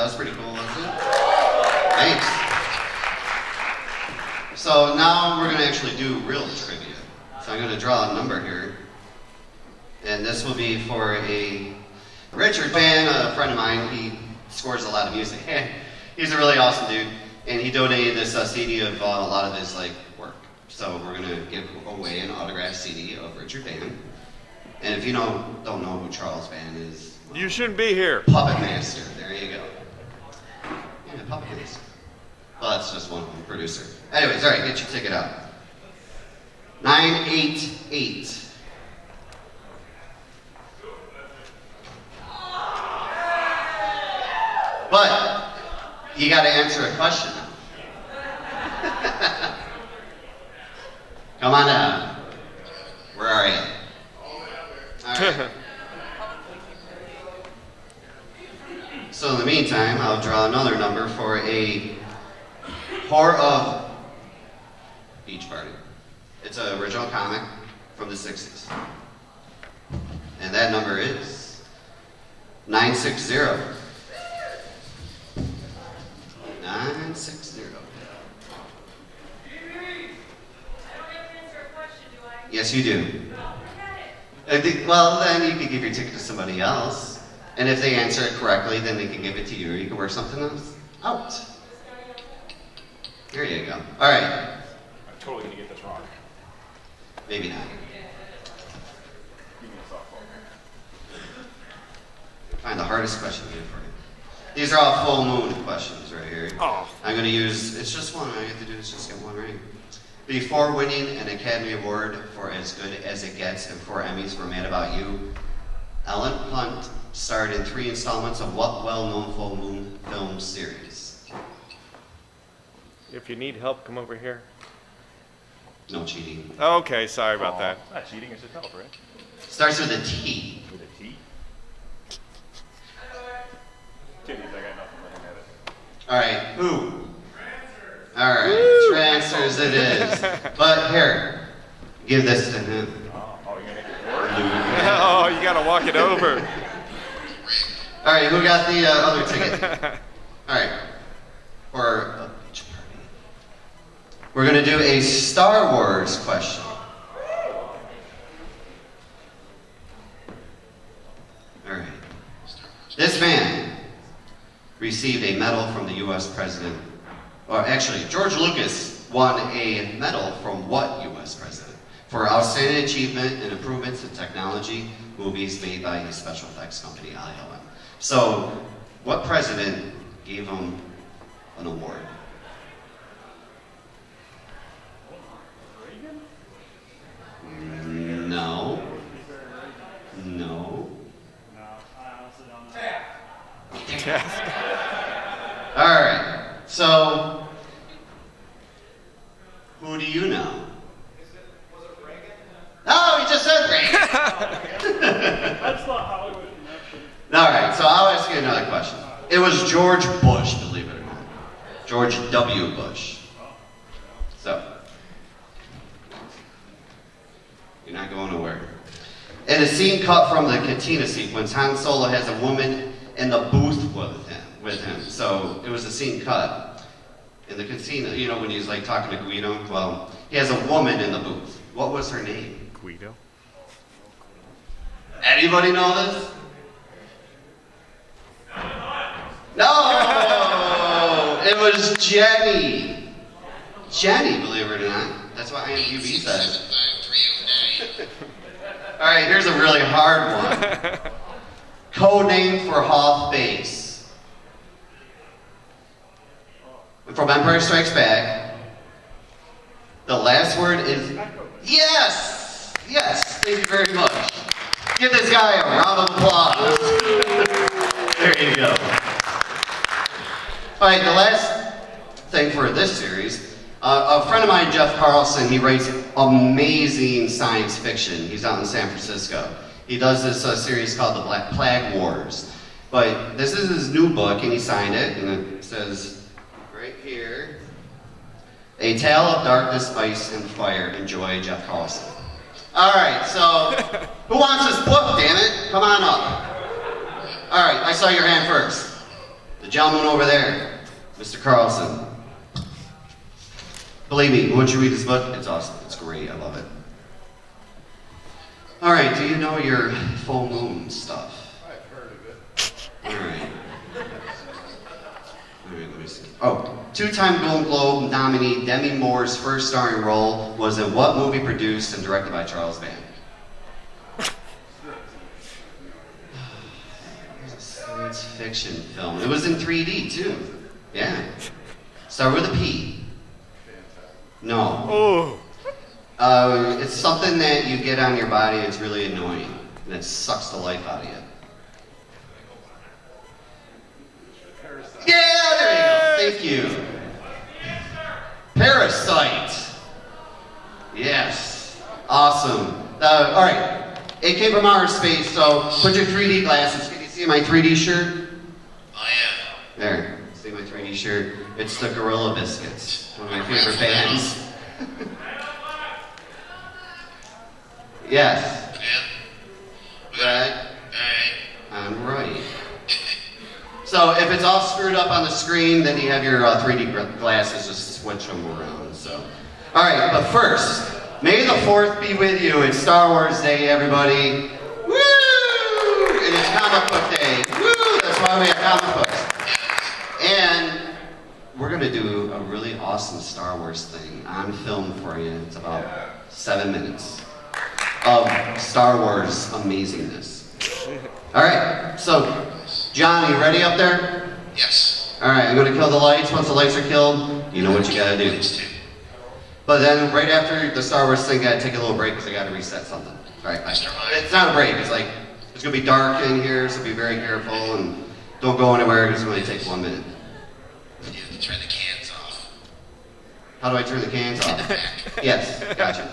That was pretty cool, wasn't it? Thanks. So now we're gonna actually do real trivia. So I'm gonna draw a number here. And this will be for a Richard Band, a friend of mine. He scores a lot of music. He's a really awesome dude. And he donated this uh, CD of uh, a lot of his like work. So we're gonna give away an autographed CD of Richard Band. And if you don't don't know who Charles Band is, You shouldn't be here. Puppet Master. There you go. Yeah, Puppet Master. Well, that's just one producer. Anyways, all right, get your ticket out. 988. But you got to answer a question now. Come on down. Where are you? All right. So in the meantime, I'll draw another number for a Horror of Beach Party. It's an original comic from the 60s. And that number is 960. 960. Yes, you do. Oh, I think, well, then you could give your ticket to somebody else. And if they answer it correctly, then they can give it to you, or you can work something else out. There you go. All right. I'm totally gonna get this wrong. Maybe not. Give me a softball. Find the hardest question here for you. These are all full moon questions right here. Oh. I'm going to use, it's just one. All I have to do is just get one right. Before winning an Academy Award for As Good as It Gets and four Emmys for Mad About You, Helen Hunt starred in three installments of what well-known full moon film series? If you need help, come over here. No cheating. Okay, sorry about that. Aw, Not cheating, it's just help, right? Starts with a T. With a T. Titties, I got nothing. Let him it. All right, who? All right, Trancers it is. But here, give this to him. Oh, oh, you're gonna make it work? oh, you gotta walk it over. All right, who got the uh, other ticket? All right, or a beach party. We're gonna do a Star Wars question. All right. This man received a medal from the U.S. president. Or actually, George Lucas won a medal from what U.S. president? For outstanding achievement and improvements in technology, movies made by his special effects company, ILM. So, what president gave him an award? No. No. All right. So, who do you know? Oh, he just said Reagan. That's the Hollywood connection. All right. So I'll ask you another question. It was George Bush, believe it or not. George W. Bush. So, you're not going nowhere. In a scene cut from the cantina sequence, Han Solo has a woman in the booth with him. With him. So it was a scene cut in the casino. You know when he's like talking to Greedo. Well, he has a woman in the booth. What was her name? Greedo. Anybody know this? No! It was Jenny. Jenny, believe it or not. That's what IMDb says. All right, here's a really hard one. Code name for Hoth Base. From Empire Strikes Back. The last word is yes. Yes. Thank you very much. Give this guy a round of applause. there you go. All right, the last thing for this series. Uh, a friend of mine, Jeff Carlson, he writes amazing science fiction. He's out in San Francisco. He does this uh, series called The Black Plague Wars. But this is his new book, and he signed it, and it says right here, A Tale of Darkness, Ice, and Fire. Enjoy, Jeff Carlson. All right, so who wants this book, damn it? Come on up. All right, I saw your hand first. The gentleman over there, Mr. Carlson. Believe me, once you read this book, it's awesome. It's great. I love it. All right, do you know your full moon stuff? I've heard of it. All right. All right, let me see. Oh, two-time Golden Globe nominee Demi Moore's first starring role was in what movie produced and directed by Charles Band? It was a science fiction film. It was in 3D too. Yeah. Start with a P. No. Oh. Uh, it's something that you get on your body it's really annoying. And it sucks the life out of you. Yeah, there you go. Thank you. Parasite. Yes. Awesome. Uh, all right. It came from outer space, so put your 3D glasses. Can you see my 3D shirt? Oh yeah. There. See my 3D shirt? It's the Gorilla Biscuits, one of my favorite bands. yes. Yeah. Right. I'm right. So if it's all screwed up on the screen, then you have your uh, 3D glasses, just switch them around. So, all right. But first, May the Fourth be with you. It's Star Wars Day, everybody. Woo! It's Comic Book Day. Woo! That's why we have comic books. And we're gonna do a really awesome Star Wars thing on film for you. It's about seven minutes of Star Wars amazingness. All right, so John, you ready up there? Yes. All right, I'm gonna kill the lights. Once the lights are killed, you know what you gotta do. But then right after the Star Wars thing, gotta take a little break because I gotta reset something. All right. Mr. It's not a break. It's like it's gonna be dark in here, so be very careful and don't go anywhere. It's only take one minute. You have to turn the cans off. How do I turn the cans off? yes, gotcha.